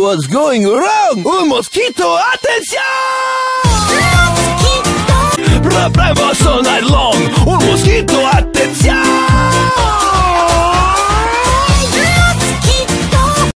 what's going wrong? Un mosquito, atención! Mosquito. Pruebas all night long. Un mosquito